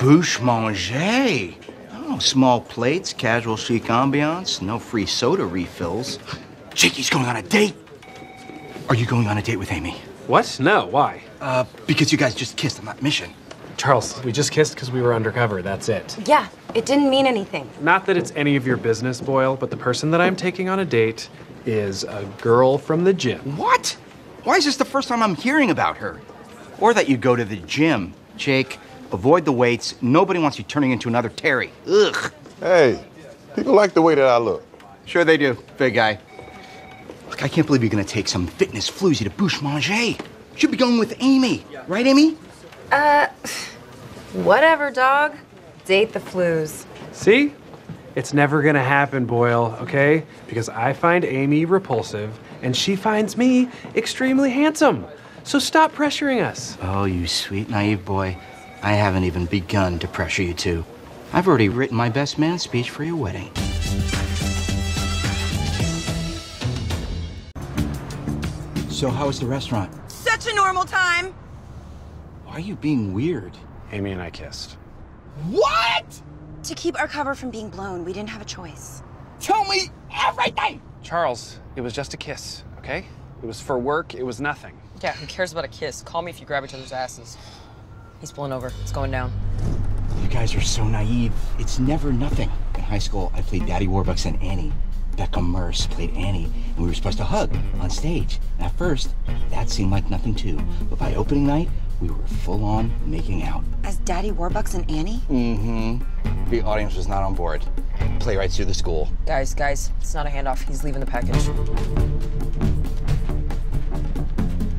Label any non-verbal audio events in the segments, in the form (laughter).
Bouche manger. Oh, small plates, casual chic ambiance, no free soda refills. Jakey's going on a date. Are you going on a date with Amy? What? No, why? Uh, because you guys just kissed on that mission. Charles, we just kissed because we were undercover. That's it. Yeah, it didn't mean anything. Not that it's any of your business, Boyle, but the person that I'm taking on a date is a girl from the gym. What? Why is this the first time I'm hearing about her? Or that you go to the gym. Jake, avoid the weights. Nobody wants you turning into another Terry. Ugh. Hey, people like the way that I look. Sure they do, big guy. Look, I can't believe you're gonna take some fitness floozy to Bouche Manger. Should be going with Amy. Right, Amy? Uh, whatever, dog. Date the flues. See? It's never gonna happen, Boyle, okay? Because I find Amy repulsive and she finds me extremely handsome. So stop pressuring us. Oh, you sweet, naive boy. I haven't even begun to pressure you two. I've already written my best man speech for your wedding. So, how was the restaurant? Such a normal time. Why are you being weird? Amy and I kissed. What? To keep our cover from being blown, we didn't have a choice. Tell me everything! Charles, it was just a kiss, okay? It was for work, it was nothing. Yeah, who cares about a kiss? Call me if you grab each other's asses. He's pulling over. It's going down. You guys are so naive. It's never nothing. In high school, I played Daddy Warbucks and Annie. Becca Merce played Annie, and we were supposed to hug on stage. And at first, that seemed like nothing too. But by opening night, we were full on making out. As Daddy Warbucks and Annie? Mm-hmm. The audience was not on board. Playwrights through the school. Guys, guys, it's not a handoff. He's leaving the package.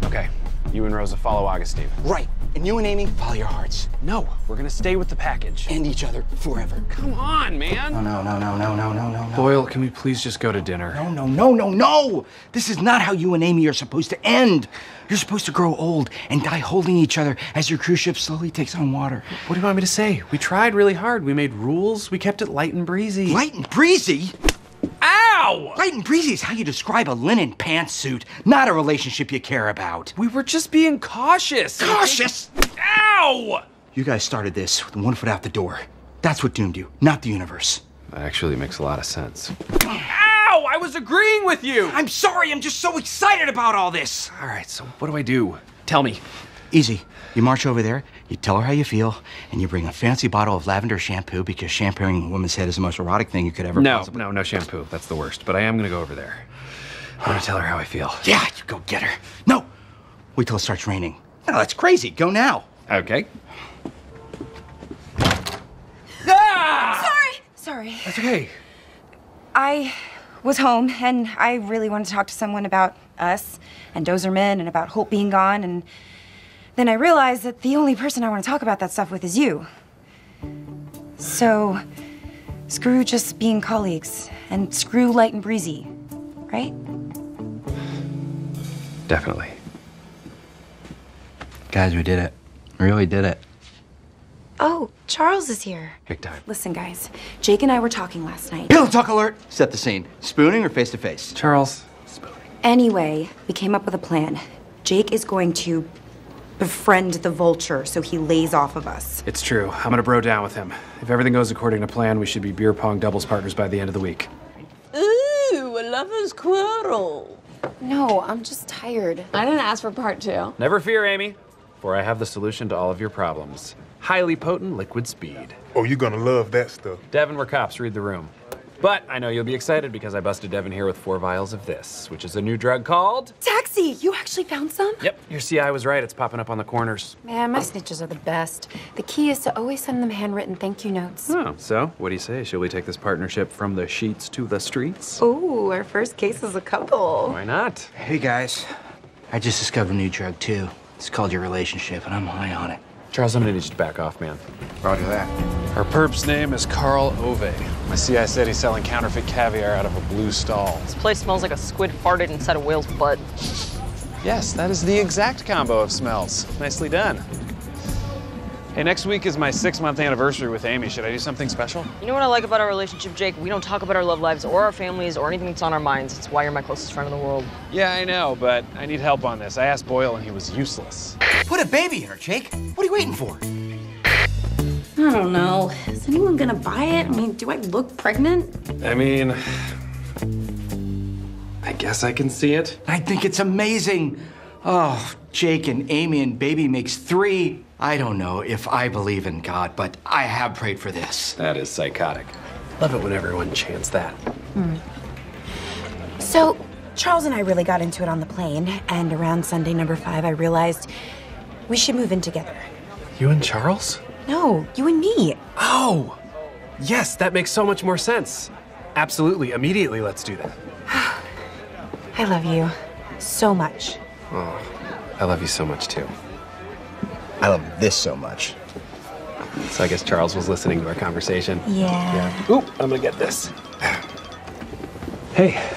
Okay, you and Rosa follow Augustine. Right. And you and Amy, follow your hearts. No, we're gonna stay with the package. And each other forever. Come on, man. No, no, no, no, no, no, no, no. Boyle, can we please just go to dinner? No, no, no, no, no! This is not how you and Amy are supposed to end. You're supposed to grow old and die holding each other as your cruise ship slowly takes on water. What do you want me to say? We tried really hard. We made rules. We kept it light and breezy. Light and breezy? Ow! Light and breezy is how you describe a linen pantsuit, not a relationship you care about. We were just being cautious. Cautious! Ow! You guys started this with one foot out the door. That's what doomed you, not the universe. That actually makes a lot of sense. Ow! I was agreeing with you! I'm sorry, I'm just so excited about all this. All right, so what do I do? Tell me. Easy. You march over there, you tell her how you feel, and you bring a fancy bottle of lavender shampoo because shampooing a woman's head is the most erotic thing you could ever No, possibly. no, no shampoo. That's the worst. But I am gonna go over there. I'm gonna tell her how I feel. Yeah, you go get her. No! Wait till it starts raining. No, that's crazy. Go now. Okay. Ah! Sorry. Sorry. That's okay. I was home and I really wanted to talk to someone about us and Dozerman and about Holt being gone. And then I realized that the only person I want to talk about that stuff with is you. So, screw just being colleagues and screw light and breezy, right? Definitely. Guys, we did it. We really did it. Oh, Charles is here. Big time. Listen, guys, Jake and I were talking last night. Pillow talk alert! Set the scene. Spooning or face to face? Charles. Spooning. Anyway, we came up with a plan. Jake is going to befriend the vulture so he lays off of us. It's true. I'm gonna bro down with him. If everything goes according to plan, we should be beer pong doubles partners by the end of the week. Ooh, a lover's quarrel. No, I'm just tired. I didn't ask for part two. Never fear, Amy, for I have the solution to all of your problems. Highly potent liquid speed. Oh, you're gonna love that stuff. Devin, we're cops. Read the room. But I know you'll be excited because I busted Devin here with four vials of this, which is a new drug called. Taxi, you actually found some? Yep, your CI was right. It's popping up on the corners. Man, my snitches are the best. The key is to always send them handwritten thank you notes. Oh, so what do you say? Shall we take this partnership from the sheets to the streets? Ooh, our first case is a couple. Why not? Hey, guys. I just discovered a new drug, too. It's called your relationship, and I'm high on it. Charles, I'm gonna need you to back off, man. Roger that. Our perp's name is Carl Ove. My CI said he's selling counterfeit caviar out of a blue stall. This place smells like a squid farted inside a whale's butt. Yes, that is the exact combo of smells. Nicely done. Hey, next week is my six month anniversary with Amy. Should I do something special? You know what I like about our relationship, Jake? We don't talk about our love lives or our families or anything that's on our minds. It's why you're my closest friend in the world. Yeah, I know, but I need help on this. I asked Boyle and he was useless. Put a baby in her, Jake. What are you waiting for? I don't know. Is anyone gonna buy it? I mean, do I look pregnant? I mean, I guess I can see it. I think it's amazing. Oh, Jake and Amy and baby makes three. I don't know if I believe in God, but I have prayed for this. That is psychotic. Love it when everyone chants that. Hmm. So, Charles and I really got into it on the plane, and around Sunday number five, I realized we should move in together. You and Charles? No, you and me. Oh! Yes, that makes so much more sense. Absolutely, immediately, let's do that. I love you so much. Oh, I love you so much too. I love this so much. So I guess Charles was listening to our conversation. Yeah. Oop, I'm gonna get this. Hey.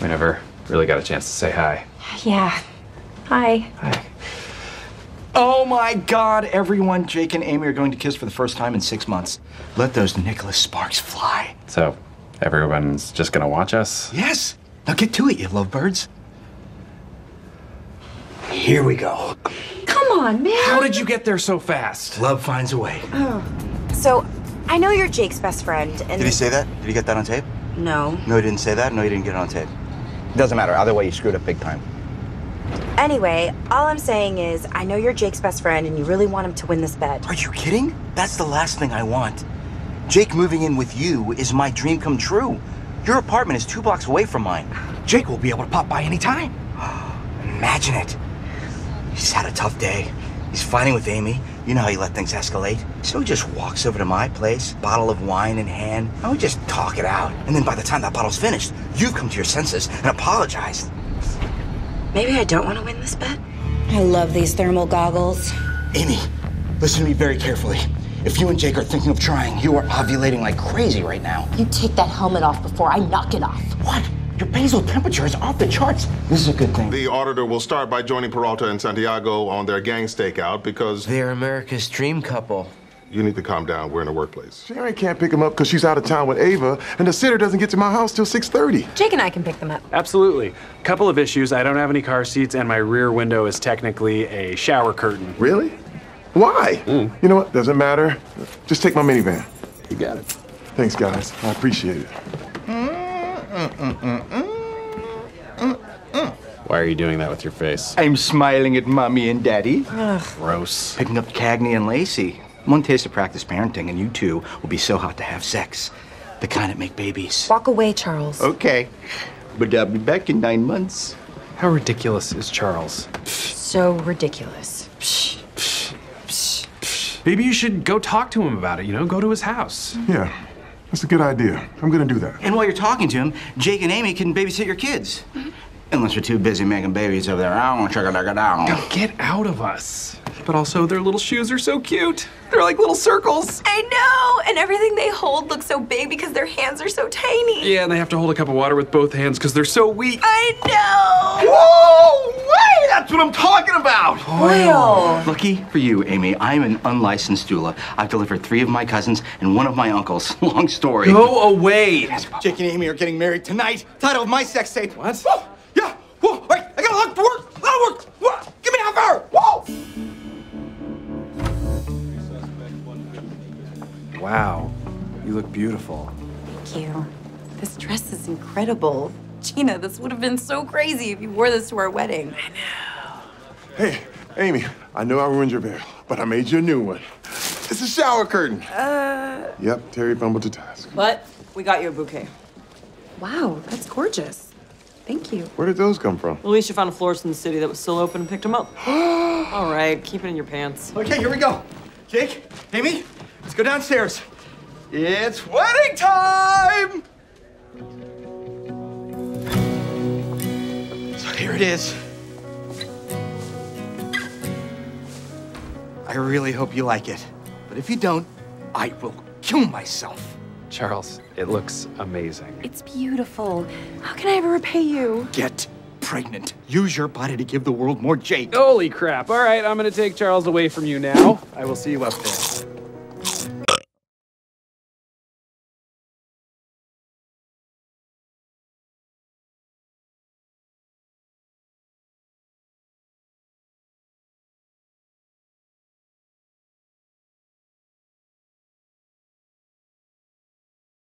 We never really got a chance to say hi. Yeah. Hi. Hi. Oh my God, everyone. Jake and Amy are going to kiss for the first time in six months. Let those Nicholas Sparks fly. So, everyone's just gonna watch us? Yes. Now get to it, you lovebirds. Here we go. Come on, man. How did you get there so fast? Love finds a way. Oh. So, I know you're Jake's best friend, and Did he say that? Did he get that on tape? no. No, he didn't say that. No, he didn't get it on tape. It doesn't matter. Either way, you screwed up big time. Anyway, all I'm saying is, I know you're Jake's best friend, and you really want him to win this bet. Are you kidding? That's the last thing I want. Jake moving in with you is my dream come true. Your apartment is two blocks away from mine. Jake will be able to pop by anytime. (gasps) Imagine it. He's had a tough day. He's fighting with Amy. You know how you let things escalate. So he just walks over to my place, bottle of wine in hand, and we just talk it out. And then by the time that bottle's finished, you've come to your senses and apologized. Maybe I don't want to win this bet. I love these thermal goggles. Amy, listen to me very carefully. If you and Jake are thinking of trying, you are ovulating like crazy right now. You take that helmet off before I knock it off. What? Your basal temperature is off the charts. This is a good thing. The auditor will start by joining Peralta and Santiago on their gang stakeout because They're America's dream couple. you need to calm down. We're in the workplace. Sharon can't pick him up because she's out of town with Ava, and the sitter doesn't get to my house till 6.30. Jake and I can pick them up. Absolutely. Couple of issues. I don't have any car seats, and my rear window is technically a shower curtain. Really? Why? Hmm. You know what? Doesn't matter. Just take my minivan. You got it. Thanks, guys. I appreciate it. Why are you doing that with your face? I'm smiling at mommy and daddy. Gross. Picking up Cagney and Lacey. One taste of practice parenting, and you two will be so hot to have sex. The kind that make babies. Walk away, Charles. Okay. But I'll be back in nine months. How ridiculous is Charles? So ridiculous. Maybe you should go talk to him about it, you know? Go to his house. Yeah, that's a good idea. I'm gonna do that. And while you're talking to him, Jake and Amy can babysit your kids. Mm-hmm. Unless you're too busy making babies over there. I don't want to check it down. Get out of us. But also, their little shoes are so cute. They're like little circles. I know, and everything they hold looks so big because their hands are so tiny. Yeah, and they have to hold a cup of water with both hands because they're so weak. I know. Whoa! Way! That's what I'm talking about! Oh, Will. Lucky for you, Amy, I'm an unlicensed doula. I've delivered three of my cousins and one of my uncles. (laughs) Long story. Go away. Jake and Amy are getting married tonight. Title of my sex tape. What? Whoa! Yeah! Whoa! Wait! I gotta look for Wow. You look beautiful. Thank you. This dress is incredible. Gina, this would have been so crazy if you wore this to our wedding. I know. Hey, Amy, I know I ruined your veil, but I made you a new one. It's a shower curtain. Uh. Yep, Terry fumbled to task. But we got you a bouquet. Wow, that's gorgeous. Thank you. Where did those come from? Alicia found a florist in the city that was still open and picked them up. (gasps) All right, keep it in your pants. Okay, here we go. Jake, Amy, let's go downstairs. It's wedding time! So here it is. I really hope you like it. But if you don't, I will kill myself. Charles, it looks amazing. It's beautiful. How can I ever repay you? Get pregnant. Use your body to give the world more Jake. Holy crap. All right, I'm going to take Charles away from you now. I will see you up there.